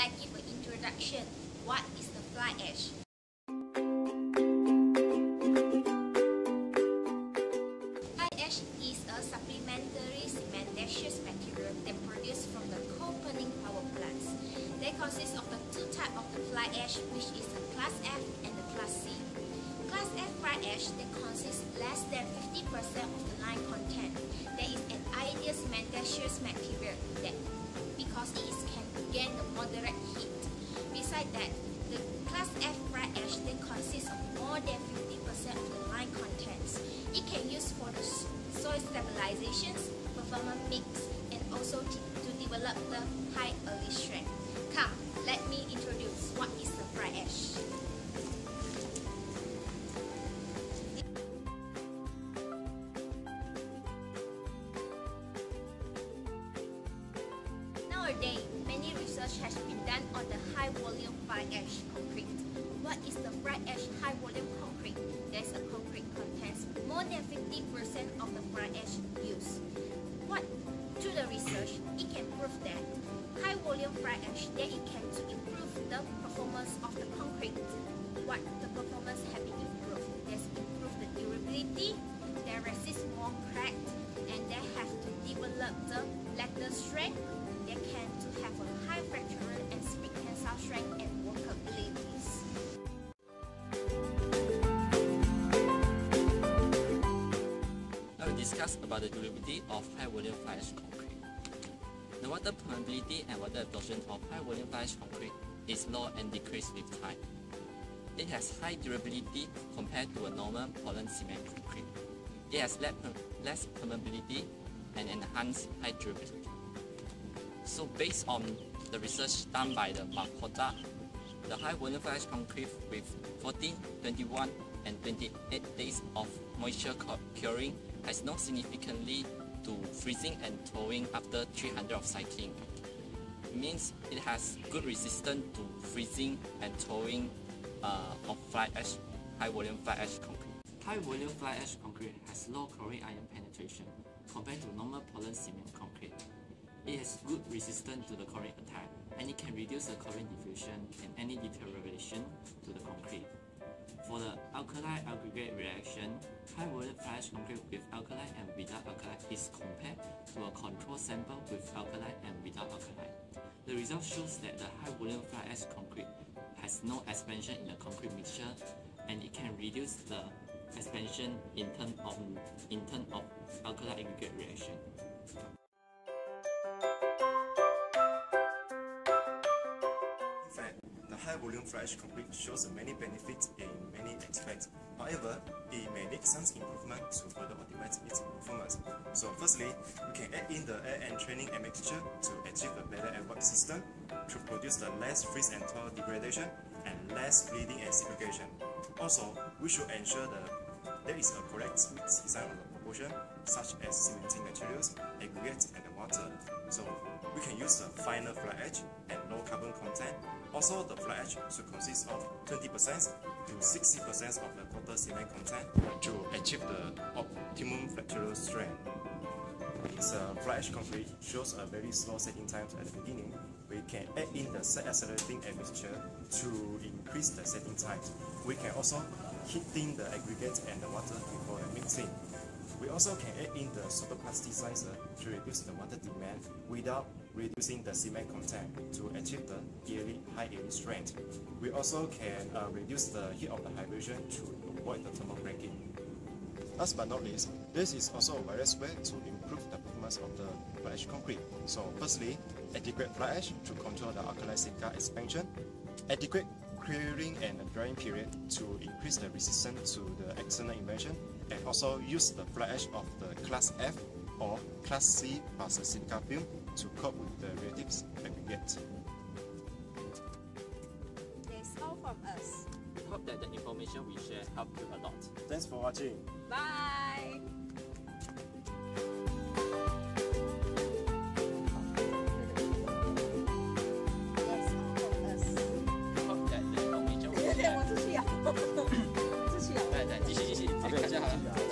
let's give an introduction. What is the fly ash? Fly ash is a supplementary cementitious material that produced from the coal-burning power plants. They consist of the two types of the fly ash, which is the Class F and the Class C. Class F fly ash that consists less than 50% of the lime content. There is an ideal cementitious material that because it can gain the moderate heat. Besides that, the Class F fly ash that consists of more than 50% of the lime contents. It can use for the soil stabilizations, performance mix, and also to develop the high Nowadays, many research has been done on the high volume fly ash concrete. What is the fly ash high volume concrete? There's a concrete contains more than 50% of the fly ash used. What to the research, it can prove that high volume fly ash that it can to improve the performance of the concrete. What the performance have been improved? There's improved the durability, they resist more crack, and they have to develop the later strength discuss about the durability of high volume fly ash concrete. The water permeability and water absorption of high volume fly ash concrete is low and decreased with time. It has high durability compared to a normal Portland cement concrete. It has less permeability and enhanced high durability. So based on the research done by the Malhotra, the high volume fly ash concrete with 14, 21, and 28 days of moisture curing has not significantly to freezing and thawing after 300 of cycling. Means it has good resistance to freezing and thawing uh, of fly ash, high volume fly ash concrete. High volume fly ash concrete has low chlorine ion penetration compared to normal Portland cement concrete. It has good resistance to the chlorine attack and it can reduce the chlorine diffusion and any deterioration to the concrete. For the alkali aggregate reaction, high volume fly ash concrete with alkali and without alkali is compared to a control sample with alkali and without alkali. The result shows that the high volume fly ash concrete has no expansion in the concrete mixture and it can reduce the expansion in terms of in terms of alkali aggregate reaction. High volume fly ash concrete shows many benefits in many aspects. However, it may need some improvement to further optimize its performance. So firstly, we can add in the air entraining admixture to achieve a better airwork system to produce the less freeze and thaw degradation and less bleeding and segregation. Also, we should ensure that there is a correct mix design of the proportion, such as cementing materials, aggregates, and water. So we can use the finer fly ash and low carbon content. Also, the fly ash should consist of 20% to 60% of the total cement content to achieve the optimum fractural strength. This uh, fly ash concrete shows a very slow setting time at the beginning. We can add in the set accelerating admixture to increase the setting time. We can also heating the aggregate and the water before the mixing. We also can add in the superplasticizer to reduce the water demand without reducing the cement content to achieve the yearly high yearly strength. We also can uh, reduce the heat of the hydration to avoid the thermal breaking. Last but not least, this is also a various way to improve the performance of the fly ash concrete. So firstly, adequate fly ash to control the alkali silica expansion, adequate curing and drying period to increase the resistance to the external invasion, and also use the flash of the class F or class C plus a silica fume to cope with the reactive aggregate. That's all from us. We hope that the information we share helped you a lot. Thanks for watching. Bye! 对，这样好。